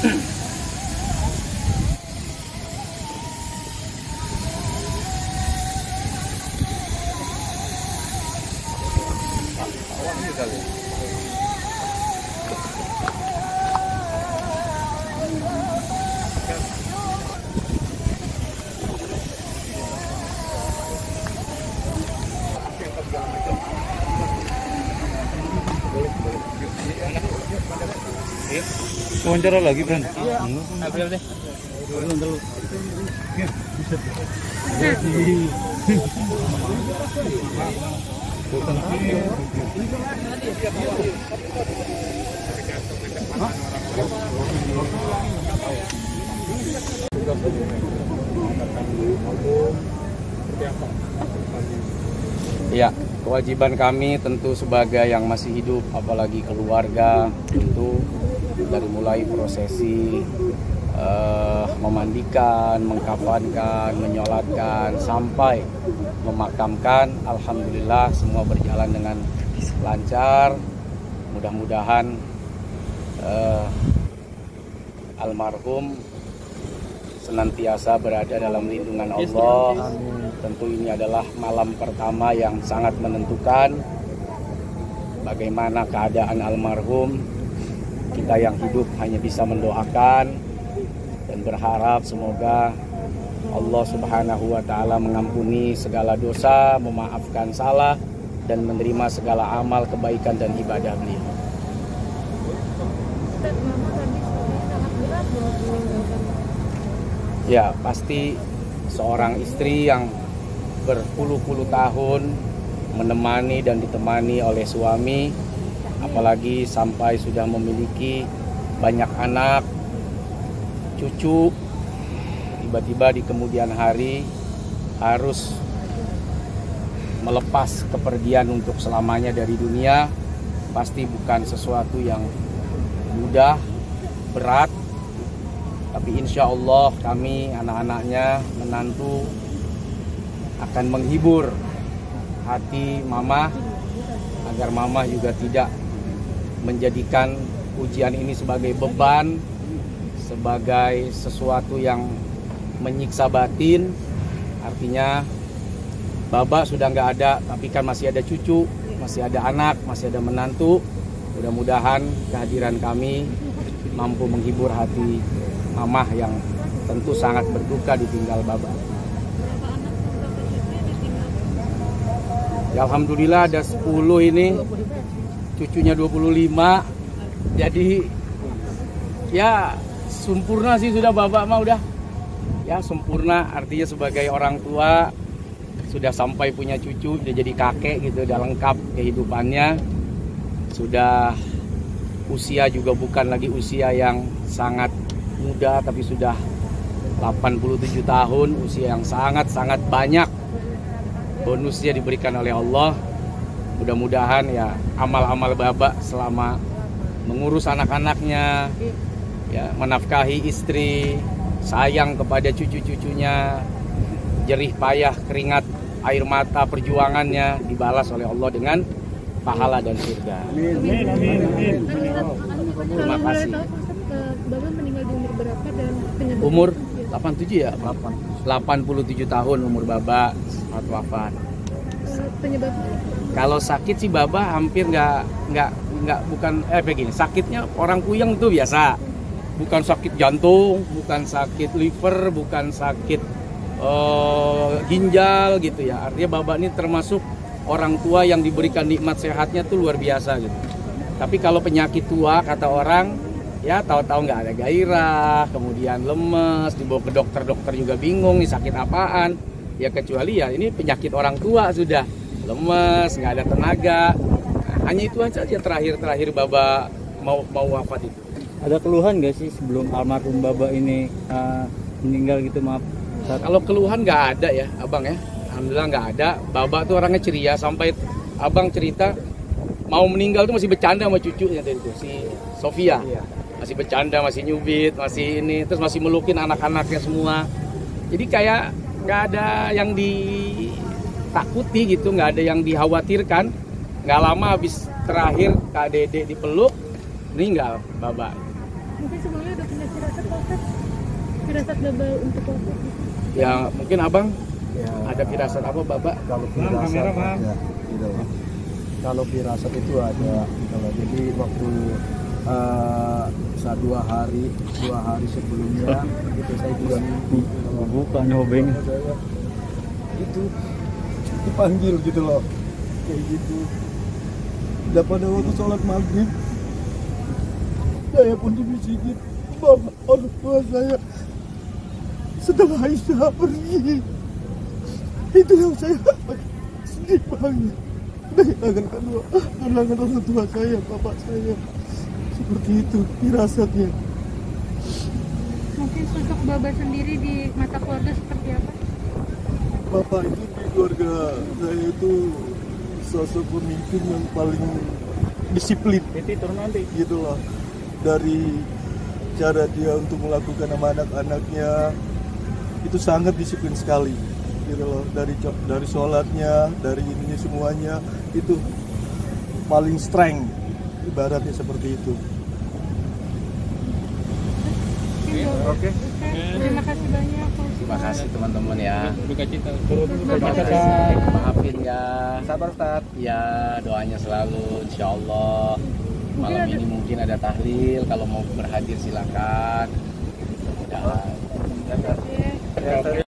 Mm-hmm. Wawancara lagi, Bran. Ya, kewajiban kami tentu sebagai yang masih hidup, apalagi keluarga, tentu dari mulai prosesi eh, memandikan, mengkafankan, menyolatkan, sampai memakamkan. Alhamdulillah semua berjalan dengan lancar. Mudah-mudahan eh, almarhum senantiasa berada dalam lindungan Allah. Tentu ini adalah malam pertama yang sangat menentukan bagaimana keadaan almarhum. Kita yang hidup hanya bisa mendoakan dan berharap semoga Allah Subhanahu wa taala mengampuni segala dosa, memaafkan salah dan menerima segala amal kebaikan dan ibadah beliau. Ya, pasti seorang istri yang berpuluh-puluh tahun menemani dan ditemani oleh suami, apalagi sampai sudah memiliki banyak anak, cucu, tiba-tiba di kemudian hari harus melepas kepergian untuk selamanya dari dunia, pasti bukan sesuatu yang mudah, berat, tapi insya Allah kami anak-anaknya menantu akan menghibur hati mama agar mama juga tidak menjadikan ujian ini sebagai beban, sebagai sesuatu yang menyiksa batin. Artinya Baba sudah nggak ada, tapi kan masih ada cucu, masih ada anak, masih ada menantu. Mudah-mudahan kehadiran kami mampu menghibur hati mamah yang tentu sangat berduka ditinggal Baba. Ya Alhamdulillah ada 10 ini, cucunya 25. Jadi ya sempurna sih sudah Bapak mah udah. Ya sempurna artinya sebagai orang tua sudah sampai punya cucu, udah jadi kakek gitu, udah lengkap kehidupannya. Sudah usia juga bukan lagi usia yang sangat muda tapi sudah 87 tahun, usia yang sangat-sangat banyak bonusnya diberikan oleh Allah. Mudah-mudahan ya amal-amal babak selama mengurus anak-anaknya, ya menafkahi istri, sayang kepada cucu-cucunya, jerih payah, keringat, air mata, perjuangannya dibalas oleh Allah dengan pahala dan surga. Terima kasih. Bapak meninggal di umur berapa dan penyebab Umur 87 ya? 87 tahun umur Baba saat wafat. Eh, penyebabnya Kalau sakit sih Baba hampir nggak nggak nggak bukan eh begini sakitnya orang puyeng itu biasa. Bukan sakit jantung, bukan sakit liver, bukan sakit eh, ginjal gitu ya. Artinya Baba ini termasuk orang tua yang diberikan nikmat sehatnya tuh luar biasa gitu. Tapi kalau penyakit tua kata orang ya tahu-tahu nggak ada gairah, kemudian lemes, dibawa ke dokter, dokter juga bingung nih sakit apaan. Ya kecuali ya ini penyakit orang tua sudah lemes, nggak ada tenaga. Nah, hanya itu aja terakhir-terakhir Baba mau mau wafat itu. Ada keluhan nggak sih sebelum almarhum Baba ini uh, meninggal gitu maaf? Saat Kalau keluhan nggak ada ya, abang ya. Alhamdulillah nggak ada. Baba tuh orangnya ceria sampai abang cerita mau meninggal tuh masih bercanda sama cucunya tadi tuh si Sofia. Masih bercanda, masih nyubit, masih ini, terus masih melukin anak-anaknya semua. Jadi kayak nggak ada yang ditakuti gitu, nggak ada yang dikhawatirkan. Nggak lama habis terakhir Kak Dede dipeluk, meninggal Baba. mungkin sebelumnya udah punya firasat wafat firasat double untuk wafat Ya mungkin abang Ya, ada firasat apa Baba? kalau firasat ada, gitu loh. Kalau firasat itu ada, kalau jadi waktu eh, saat dua hari, dua hari sebelumnya. Itu saya juga mimpi. Bukan nyobeng. itu dipanggil gitu loh, kayak gitu. Dan pada waktu sholat maghrib, saya pun dibisikin, bapak orang tua saya setelah Aisyah pergi. Itu yang saya sedih banget kehilangan kedua kehilangan orang tua saya bapak saya seperti itu firasatnya mungkin sosok Baba sendiri di mata keluarga seperti apa? Bapak itu di keluarga saya itu sosok pemimpin yang paling disiplin. Gitu loh. Dari cara dia untuk melakukan sama anak-anaknya itu sangat disiplin sekali. Gitu loh. Dari dari sholatnya dari ininya semuanya itu paling strength ibaratnya seperti itu oke terima kasih banyak. Terima kasih teman-teman ya. Duka cita. Terima kasih. Maafin ya. Sabar Ustaz. Ya doanya selalu insya Allah. Malam ini mungkin ada tahlil. Kalau mau berhadir silakan. Mudah-mudahan. Oke.